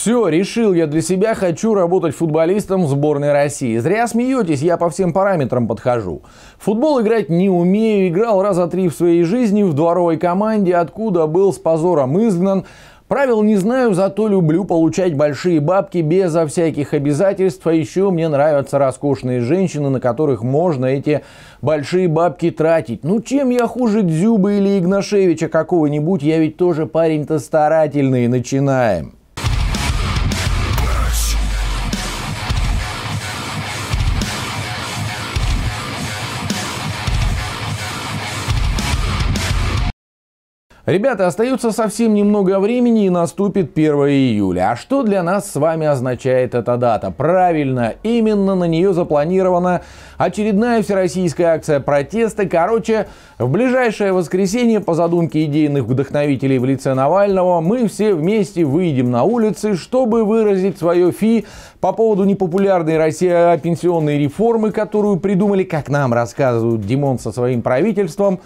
Все, решил я для себя, хочу работать футболистом в сборной России. Зря смеетесь, я по всем параметрам подхожу. футбол играть не умею, играл раза три в своей жизни в дворовой команде, откуда был с позором изгнан. Правил не знаю, зато люблю получать большие бабки безо всяких обязательств. А еще мне нравятся роскошные женщины, на которых можно эти большие бабки тратить. Ну чем я хуже Дзюба или Игнашевича какого-нибудь? Я ведь тоже парень-то старательный. Начинаем. Ребята, остается совсем немного времени и наступит 1 июля. А что для нас с вами означает эта дата? Правильно, именно на нее запланирована очередная всероссийская акция протеста. Короче, в ближайшее воскресенье по задумке идейных вдохновителей в лице Навального мы все вместе выйдем на улицы, чтобы выразить свое фи по поводу непопулярной России пенсионной реформы, которую придумали, как нам рассказывают Димон со своим правительством.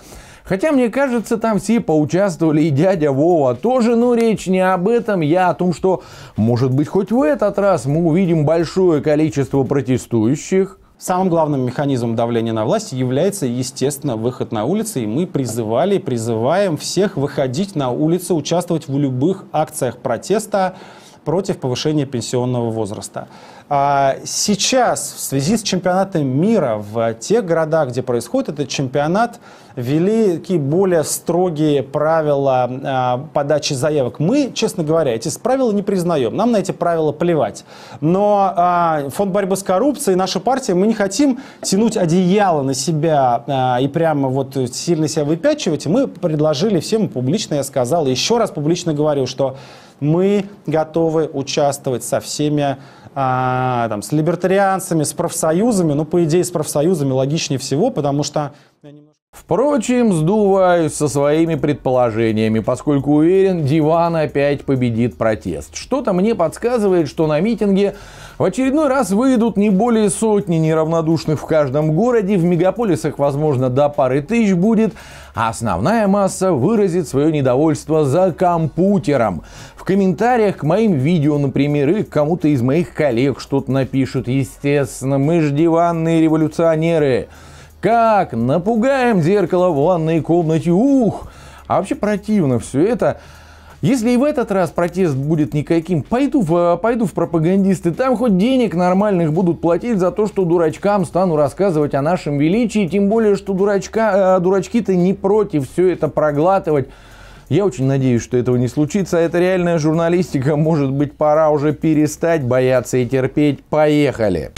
Хотя, мне кажется, там все поучаствовали, и дядя Вова тоже, но речь не об этом, я о том, что, может быть, хоть в этот раз мы увидим большое количество протестующих, Самым главным механизмом давления на власть является, естественно, выход на улицы. И мы призывали, призываем всех выходить на улицы, участвовать в любых акциях протеста против повышения пенсионного возраста. А сейчас в связи с чемпионатом мира в тех городах, где происходит этот чемпионат, ввели такие более строгие правила а, подачи заявок. Мы, честно говоря, эти правила не признаем. Нам на эти правила плевать. Но а, Фонд борьбы с коррупцией, наша партия, мы не хотим тянуть одеяло на себя и прямо вот сильно себя выпячивать. Мы предложили всем публично, я сказал, еще раз публично говорю, что мы готовы участвовать со всеми там, с либертарианцами, с профсоюзами. Ну, по идее, с профсоюзами логичнее всего, потому что... Впрочем, сдуваюсь со своими предположениями, поскольку уверен, диван опять победит протест. Что-то мне подсказывает, что на митинге в очередной раз выйдут не более сотни неравнодушных в каждом городе, в мегаполисах, возможно, до пары тысяч будет, а основная масса выразит свое недовольство за компьютером. В комментариях к моим видео, например, или кому-то из моих коллег что-то напишут. Естественно, мы ж диванные революционеры. Как? Напугаем зеркало в ванной комнате. Ух! А вообще противно все это. Если и в этот раз протест будет никаким, пойду в, пойду в пропагандисты. Там хоть денег нормальных будут платить за то, что дурачкам стану рассказывать о нашем величии. Тем более, что дурачка, э, дурачки-то не против все это проглатывать. Я очень надеюсь, что этого не случится. Это реальная журналистика. Может быть, пора уже перестать бояться и терпеть. Поехали!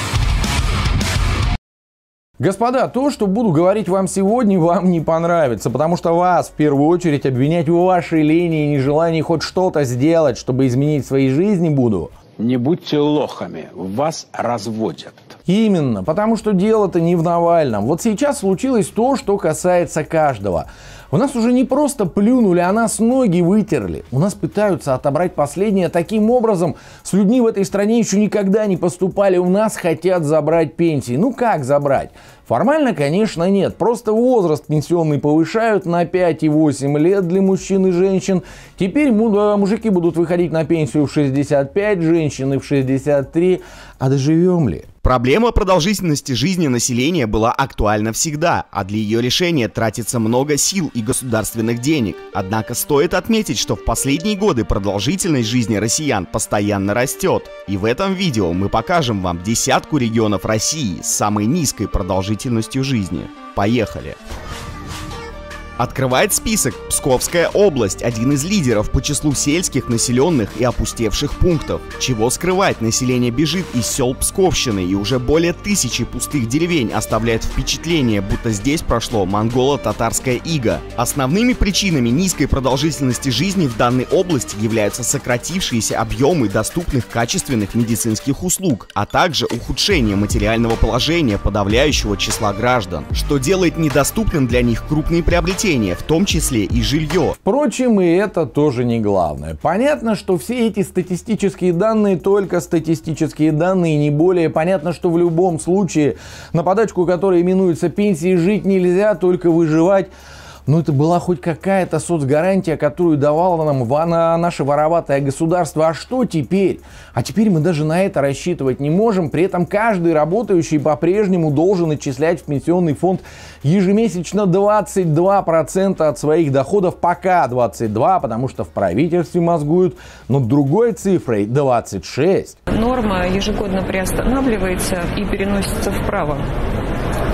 Господа, то, что буду говорить вам сегодня, вам не понравится, потому что вас в первую очередь обвинять в вашей лени и нежелании хоть что-то сделать, чтобы изменить своей жизни буду. Не будьте лохами, вас разводят. Именно, потому что дело-то не в Навальном. Вот сейчас случилось то, что касается каждого. У нас уже не просто плюнули, а нас ноги вытерли. У нас пытаются отобрать последнее. Таким образом, с людьми в этой стране еще никогда не поступали. У нас хотят забрать пенсии. Ну как забрать? Формально, конечно, нет. Просто возраст пенсионный повышают на 5 и 8 лет для мужчин и женщин. Теперь э, мужики будут выходить на пенсию в 65, женщины в 63. А доживем ли? Проблема продолжительности жизни населения была актуальна всегда, а для ее решения тратится много сил и государственных денег. Однако стоит отметить, что в последние годы продолжительность жизни россиян постоянно растет. И в этом видео мы покажем вам десятку регионов России с самой низкой продолжительностью жизни. Поехали! Открывает список Псковская область, один из лидеров по числу сельских, населенных и опустевших пунктов. Чего скрывать, население бежит из сел Псковщины, и уже более тысячи пустых деревень оставляет впечатление, будто здесь прошло монголо-татарское иго. Основными причинами низкой продолжительности жизни в данной области являются сократившиеся объемы доступных качественных медицинских услуг, а также ухудшение материального положения подавляющего числа граждан, что делает недоступным для них крупные приобретения приобретения, в том числе и жилье. Впрочем, и это тоже не главное. Понятно, что все эти статистические данные только статистические данные, не более. Понятно, что в любом случае на подачку, которая именуется пенсии, жить нельзя, только выживать. Ну это была хоть какая-то соцгарантия, которую давало нам наше вороватое государство. А что теперь? А теперь мы даже на это рассчитывать не можем. При этом каждый работающий по-прежнему должен отчислять в пенсионный фонд ежемесячно 22% от своих доходов. Пока 22, потому что в правительстве мозгуют над другой цифрой 26. Норма ежегодно приостанавливается и переносится вправо.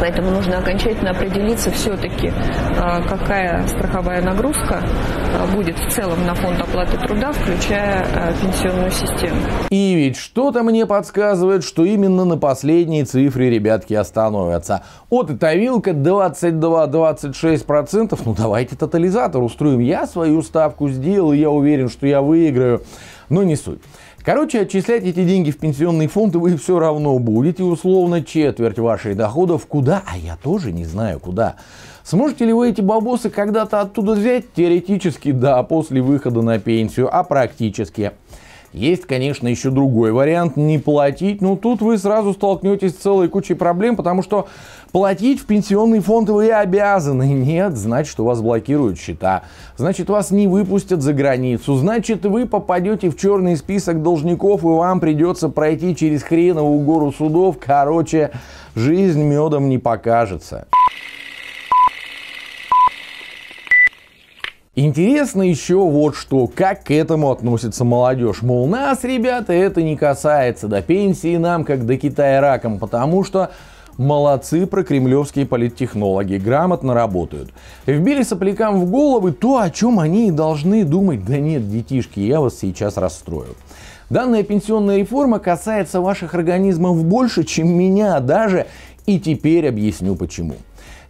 Поэтому нужно окончательно определиться все-таки, а, какая страховая нагрузка а, будет в целом на фонд оплаты труда, включая а, пенсионную систему. И ведь что-то мне подсказывает, что именно на последней цифре ребятки остановятся. От эта вилка 22-26%. Ну давайте тотализатор устроим. Я свою ставку сделал, я уверен, что я выиграю. Но не суть. Короче, отчислять эти деньги в пенсионный фонд вы все равно будете. Условно четверть ваших доходов куда? А я тоже не знаю куда. Сможете ли вы эти бабосы когда-то оттуда взять? Теоретически да, после выхода на пенсию, а практически есть, конечно, еще другой вариант – не платить, но тут вы сразу столкнетесь с целой кучей проблем, потому что платить в пенсионный фонд вы обязаны. Нет, значит, у вас блокируют счета, значит, вас не выпустят за границу, значит, вы попадете в черный список должников, и вам придется пройти через хреновую гору судов. Короче, жизнь медом не покажется. Интересно еще вот что, как к этому относится молодежь. Мол, нас, ребята, это не касается, до пенсии нам, как до Китая раком, потому что молодцы про кремлевские политтехнологи, грамотно работают. Вбили соплякам в головы то, о чем они и должны думать. Да нет, детишки, я вас сейчас расстрою. Данная пенсионная реформа касается ваших организмов больше, чем меня даже, и теперь объясню почему.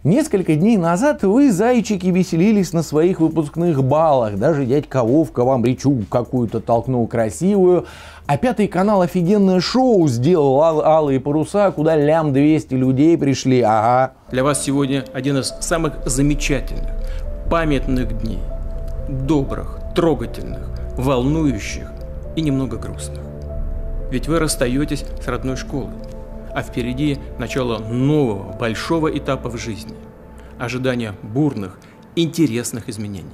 Несколько дней назад вы, зайчики, веселились на своих выпускных балах. Даже дядька Вовка вам речу какую-то толкнул красивую. А пятый канал офигенное шоу сделал ал- алые паруса, куда лям 200 людей пришли. Ага. Для вас сегодня один из самых замечательных, памятных дней. Добрых, трогательных, волнующих и немного грустных. Ведь вы расстаетесь с родной школой а впереди начало нового, большого этапа в жизни. Ожидание бурных, интересных изменений.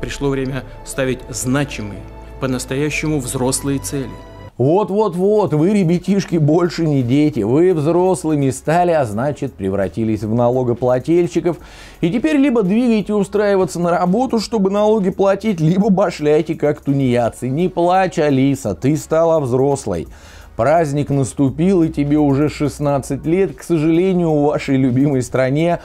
Пришло время ставить значимые, по-настоящему взрослые цели – вот-вот-вот, вы, ребятишки, больше не дети. Вы взрослыми стали, а значит превратились в налогоплательщиков. И теперь либо двигаете устраиваться на работу, чтобы налоги платить, либо башляйте как тунеядцы. Не плачь, Алиса, ты стала взрослой. Праздник наступил, и тебе уже 16 лет. К сожалению, в вашей любимой стране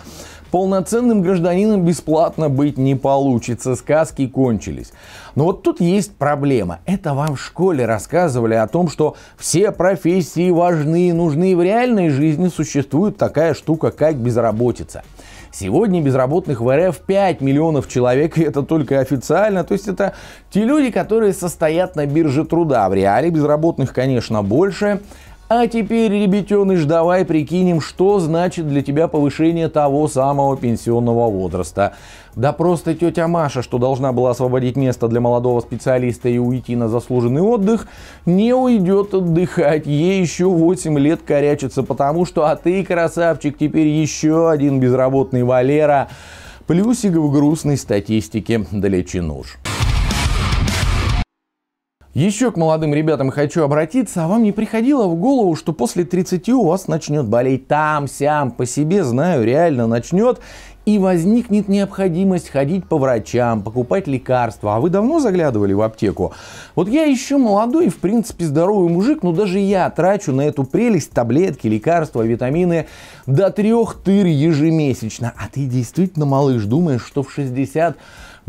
полноценным гражданином бесплатно быть не получится, сказки кончились. Но вот тут есть проблема. Это вам в школе рассказывали о том, что все профессии важны и нужны. В реальной жизни существует такая штука, как безработица. Сегодня безработных в РФ 5 миллионов человек, и это только официально. То есть это те люди, которые состоят на бирже труда. В реале безработных, конечно, больше. А теперь, ребятеныш, давай прикинем, что значит для тебя повышение того самого пенсионного возраста. Да просто тетя Маша, что должна была освободить место для молодого специалиста и уйти на заслуженный отдых, не уйдет отдыхать. Ей еще 8 лет корячится, потому что, а ты, красавчик, теперь еще один безработный Валера. Плюсик в грустной статистике далече нуж. Еще к молодым ребятам хочу обратиться, а вам не приходило в голову, что после 30 у вас начнет болеть? Там, сям, по себе знаю, реально начнет, и возникнет необходимость ходить по врачам, покупать лекарства. А вы давно заглядывали в аптеку? Вот я еще молодой и в принципе здоровый мужик, но даже я трачу на эту прелесть таблетки, лекарства, витамины до трех тыр ежемесячно. А ты действительно, малыш, думаешь, что в 60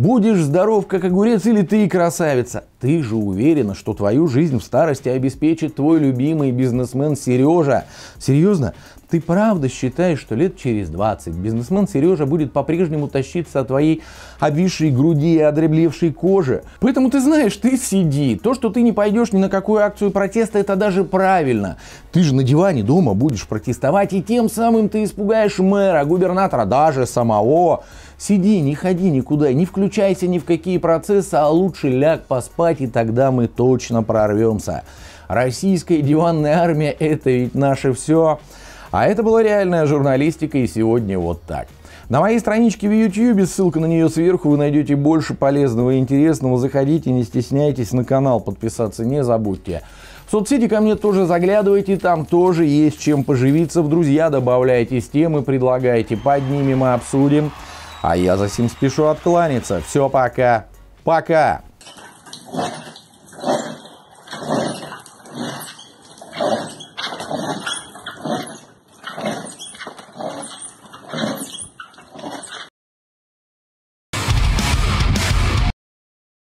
Будешь здоров, как огурец, или ты красавица. Ты же уверена, что твою жизнь в старости обеспечит твой любимый бизнесмен Сережа. Серьезно? Ты правда считаешь, что лет через 20 бизнесмен Сережа будет по-прежнему тащиться от твоей обвисшей груди и одреблевшей кожи? Поэтому ты знаешь, ты сиди. То, что ты не пойдешь ни на какую акцию протеста, это даже правильно. Ты же на диване дома будешь протестовать, и тем самым ты испугаешь мэра, губернатора, даже самого. Сиди, не ходи никуда, не включайся ни в какие процессы, а лучше ляг поспать, и тогда мы точно прорвемся. Российская диванная армия – это ведь наше все. А это была реальная журналистика, и сегодня вот так. На моей страничке в YouTube, ссылка на нее сверху, вы найдете больше полезного и интересного. Заходите, не стесняйтесь, на канал подписаться не забудьте. В соцсети ко мне тоже заглядывайте, там тоже есть чем поживиться. В друзья добавляйте темы, предлагайте, поднимем и обсудим. А я за сим спешу откланяться. Все, пока. Пока.